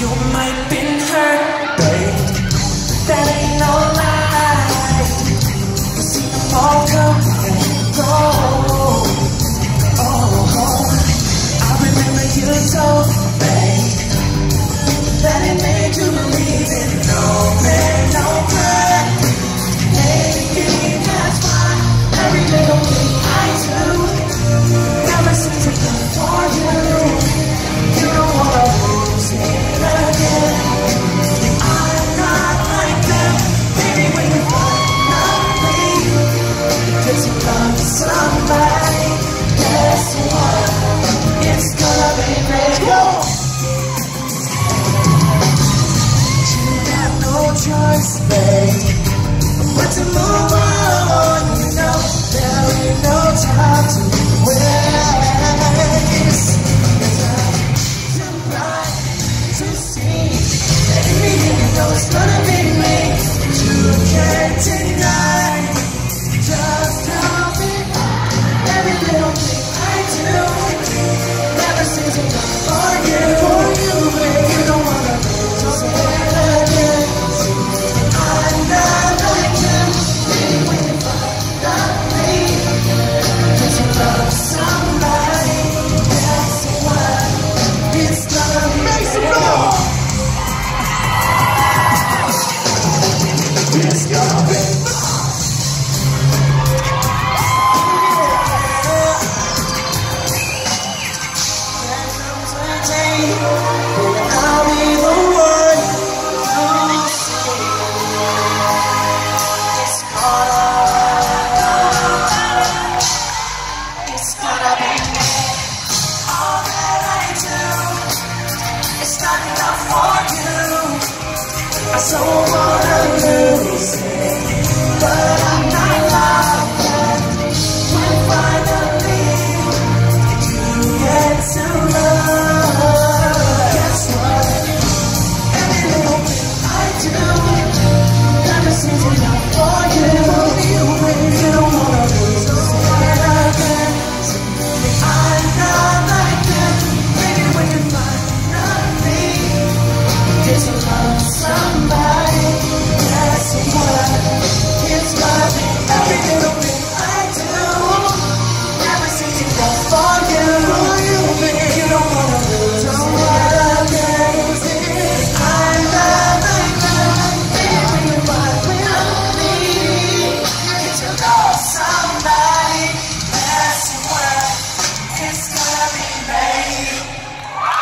You might been hurt, babe. That ain't no lie. All come and go. Oh, I remember you told, me that it made you believe in. to move. You know there ain't no time to waste. It's time to see. You know it's gonna. I don't wanna lose it.